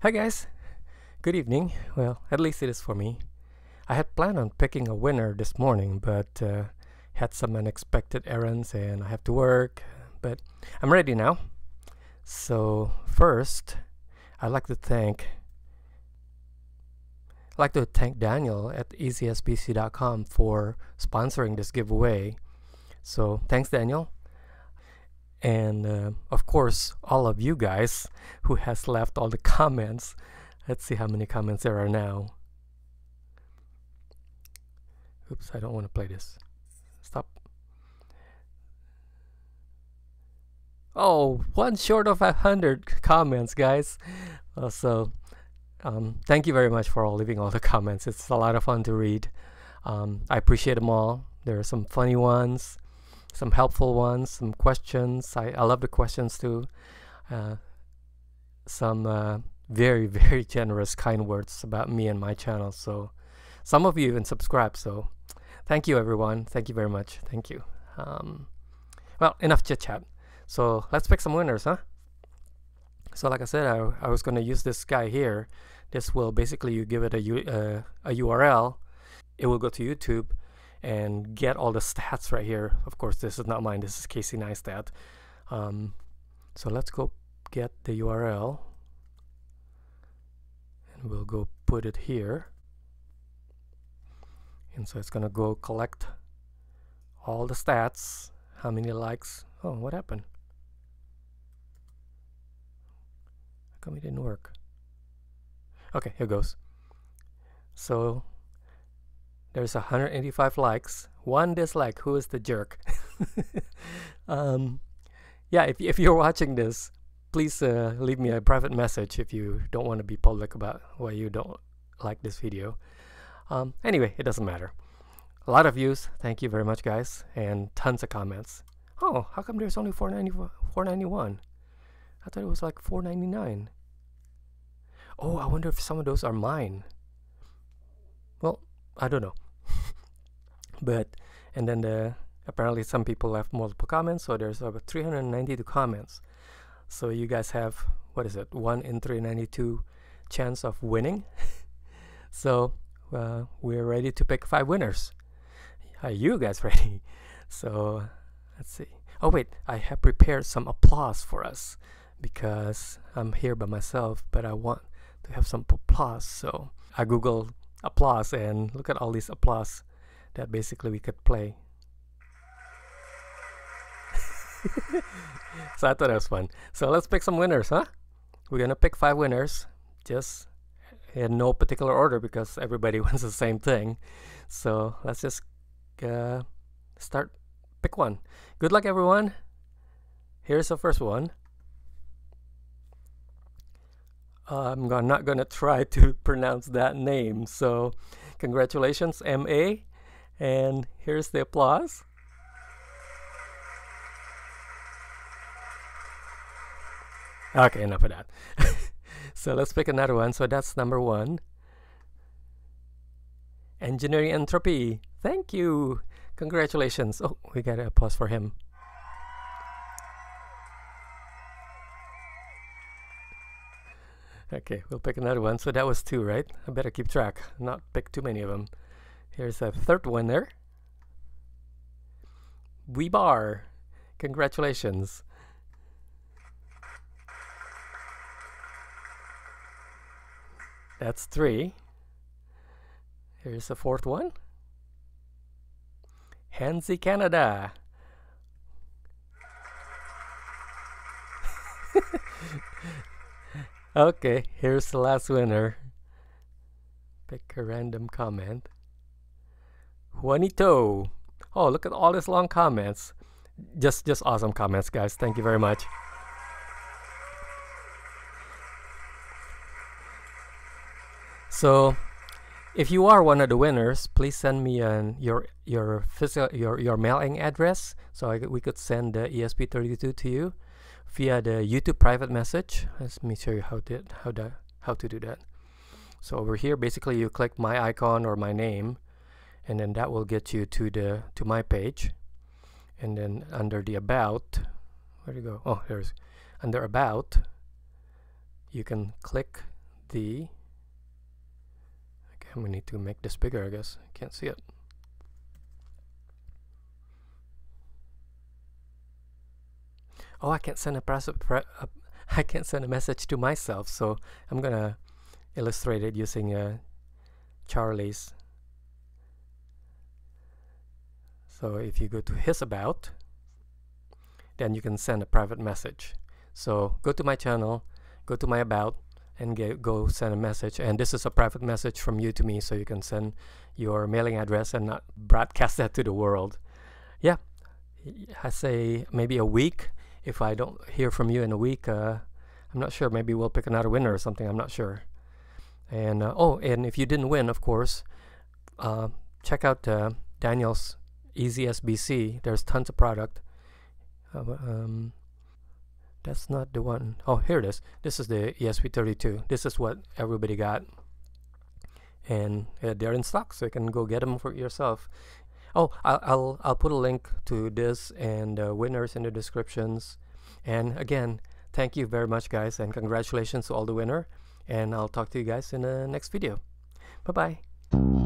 Hi guys, good evening. Well, at least it is for me. I had planned on picking a winner this morning, but uh, had some unexpected errands and I have to work. But I'm ready now. So first, I'd like to thank I'd like to thank Daniel at ezsbc.com for sponsoring this giveaway. So thanks, Daniel and uh, of course all of you guys who has left all the comments. Let's see how many comments there are now. Oops I don't want to play this. Stop. Oh one short of a hundred comments guys. Uh, so um, thank you very much for all leaving all the comments. It's a lot of fun to read. Um, I appreciate them all. There are some funny ones some helpful ones, some questions. I, I love the questions too. Uh, some uh, very, very generous, kind words about me and my channel. So some of you even subscribe. So thank you, everyone. Thank you very much. Thank you. Um, well, enough chit chat. So let's pick some winners, huh? So like I said, I, I was going to use this guy here. This will basically you give it a, uh, a URL. It will go to YouTube and get all the stats right here. Of course, this is not mine. This is Casey Neistat. Um, so let's go get the URL and we'll go put it here. And so it's going to go collect all the stats. How many likes? Oh, what happened? How come it didn't work? Okay, here goes. So there's 185 likes, one dislike. Who is the jerk? um, yeah, if, if you're watching this, please uh, leave me a private message if you don't want to be public about why you don't like this video. Um, anyway, it doesn't matter. A lot of views. Thank you very much, guys, and tons of comments. Oh, how come there's only 490, 491? I thought it was like 499. Oh, I wonder if some of those are mine. Well, I don't know but and then the apparently some people left multiple comments so there's over 392 comments. So you guys have what is it 1 in 392 chance of winning. So uh, we're ready to pick five winners. Are you guys ready? So let's see. Oh wait I have prepared some applause for us because I'm here by myself but I want to have some applause. So I googled applause and look at all these applause that basically we could play. so I thought it was fun. So let's pick some winners, huh? We're gonna pick five winners, just in no particular order because everybody wants the same thing. So let's just uh, start. Pick one. Good luck, everyone. Here's the first one. Uh, I'm not gonna try to pronounce that name. So, congratulations, MA. And here's the applause. Okay, enough of that. so let's pick another one. So that's number one. Engineering entropy. Thank you. Congratulations. Oh, we got a applause for him. Okay, we'll pick another one. So that was two, right? I better keep track, not pick too many of them. Here's a third winner. Webar. Congratulations. That's three. Here's the fourth one. Hanzy Canada. okay, here's the last winner. Pick a random comment. Juanito. Oh, look at all these long comments. Just just awesome comments, guys. Thank you very much. So, if you are one of the winners, please send me an, your your physical your your mailing address so I, we could send the ESP32 to you via the YouTube private message. Let me show you how to how to how to do that. So over here, basically, you click my icon or my name, and then that will get you to the to my page. And then under the about where you go? Oh there's under about you can click the okay we need to make this bigger I guess. I can't see it. Oh I can't send a press pre I can't send a message to myself so I'm gonna illustrate it using uh, Charlie's so if you go to his about then you can send a private message. So go to my channel go to my about and get, go send a message. And this is a private message from you to me so you can send your mailing address and not broadcast that to the world. Yeah I say maybe a week. If I don't hear from you in a week uh, I'm not sure. Maybe we'll pick another winner or something. I'm not sure. And uh, oh and if you didn't win of course uh, check out uh, Daniel's EZSBC there's tons of product uh, um, that's not the one. Oh, here it is. This is the ESP32. This is what everybody got. And uh, they're in stock, so you can go get them for yourself. Oh, I'll, I'll, I'll put a link to this and uh, winners in the descriptions. And again, thank you very much, guys, and congratulations to all the winner. And I'll talk to you guys in the next video. Bye-bye.